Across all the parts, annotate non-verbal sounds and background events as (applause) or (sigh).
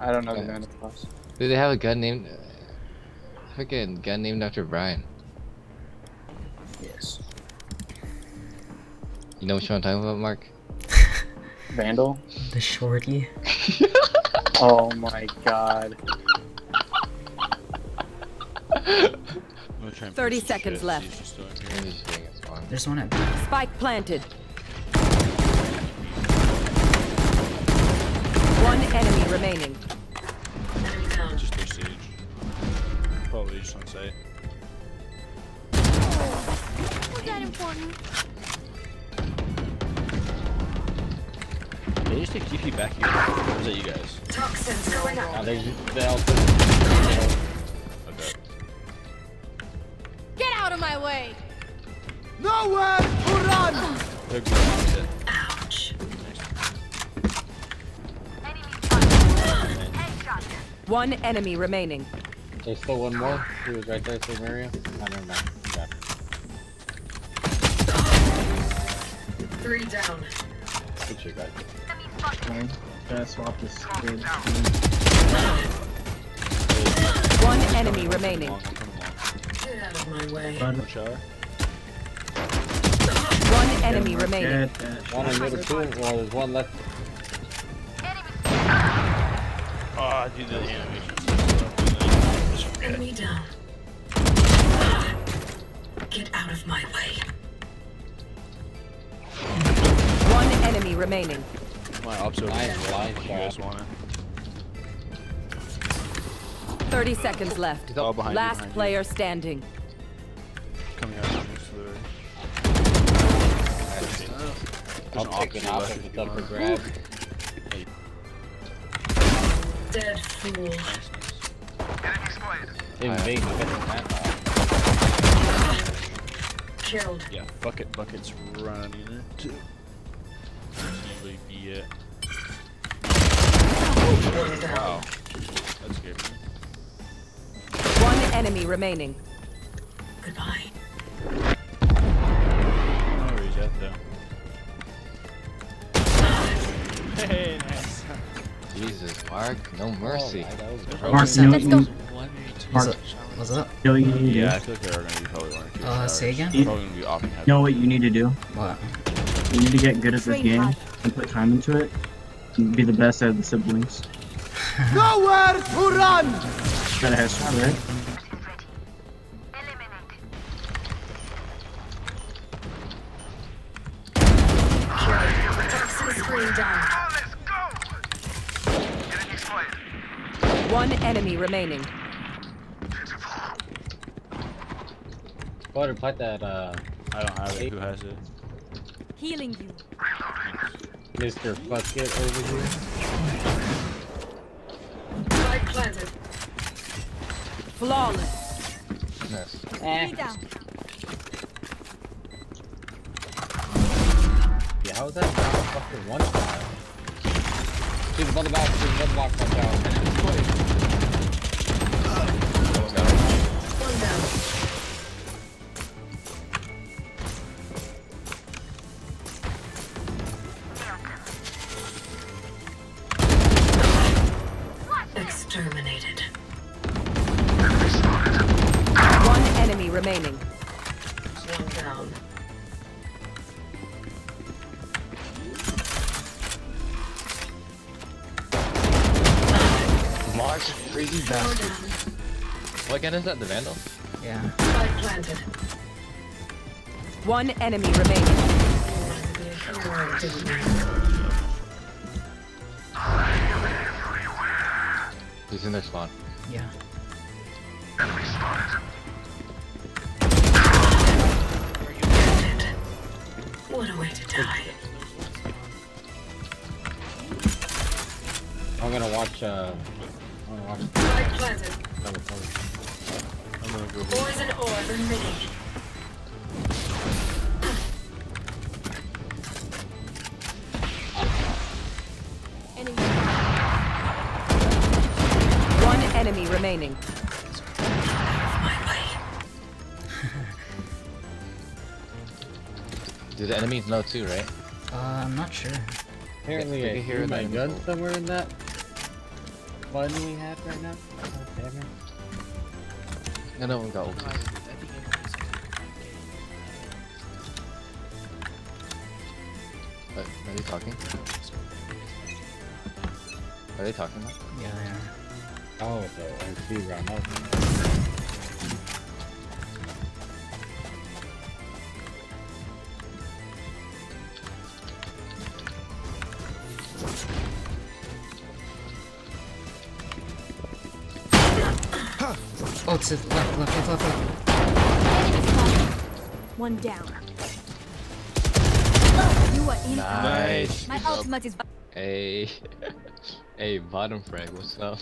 I don't know the Yeah. Vandal class. Do they have a gun named? Uh, Freaking gun named after Brian. Yes. You know what one I'm talking about, Mark? (laughs) Vandal? The shorty. (laughs) Oh my god. I'm gonna try and 30 seconds left. see if she's still in here. I'm just getting a spawn. There's one at Spike planted. One enemy remaining. Just their siege. Probably just on site. Was that important? They just take TP back here. Or is that you guys? Toxins going up. there's they also. Okay. Get out of my way! They're good. One enemy remaining. There's still one more. He was right there, same area. I don't know. Yeah. Three down. Good shit, guys. Okay. Gotta swap this. Good. One enemy remaining. Long, I'm coming long. Get out of my way. Bud, One shower. One enemy Mark, remaining. get that. One in middle two. Well, there's one left. Oh, dude, the animation. Enemy down. Get out of my way. One enemy remaining. My ops over Nice, here. you guys shot. want? 30 seconds left. Oh, behind you, Last behind you. player standing. Coming out from this literally. There's I'll an take an opposite left opposite if you up for grab. Dead fool. Nice, nice. In Alright. vain, I Killed. Yeah, bucket, buckets running in too. Usually be it. Wow. That scared me. One enemy remaining. Mark, no mercy. Mark, Let's you know, Let's you go. know One, maybe two. What's Mark. up? What's up? what you need to do? Yeah, I feel like there are gonna be probably one or two. Uh, showers. say again? They're Probably gonna be off and heavy. You know what you need to do? What? You need to get good at this Train game hard. and put time into it. And be the best out of the siblings. (laughs) Nowhere to run! Got a headshot, right? Toxin screen down. One enemy remaining. Go ahead and plant that, uh, I don't have it. Who has it? Healing you. Mr. Bucket over here. Spike planted. Flawless. Nice. Three down. Yeah, how is that not a fucking one shot? She's above the box, she's above the box, watch out. One down. Exterminated. One enemy remaining. Mark, crazy bastard. What gun is that, the Vandal? Yeah. One enemy remaining. Wanted to be a hero, didn't you? He's in their spawn. Yeah. Ended. What a way to die. I'm gonna watch, uh, I'm gonna watch Spike planted. double cover. I'm gonna go. Poison orb emitting. One enemy remaining. (laughs) Do the enemies know too, right? Uh, I'm not sure. Apparently They I can hear hear my gun somewhere in that. Button we have right now? Oh, damn it. None of them got No, ulti. I think everyone's But are they talking? Are they talking about? Yeah, they are. Oh, the RC round. Oh. Oh, it's left, left, left, left, left. One down. You are in. Nice. My ultimate is. Hey, (laughs) hey, bottom frag, what's up?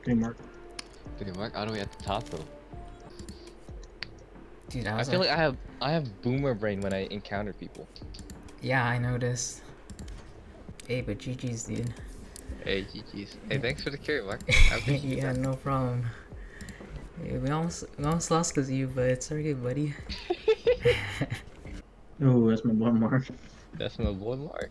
Okay, Mark. Dude, Mark all the way at the top though. Dude, I I feel like, like I have I have boomer brain when I encounter people. yeah, I noticed. Hey, but GG's, dude. Hey, GG's. Hey, thanks for the carry, Mark. I (laughs) appreciate yeah, that. no problem. Yeah, we almost we almost lost cause of you, but it's alright, buddy. (laughs) Ooh, that's my boy Mark. That's my boy Mark.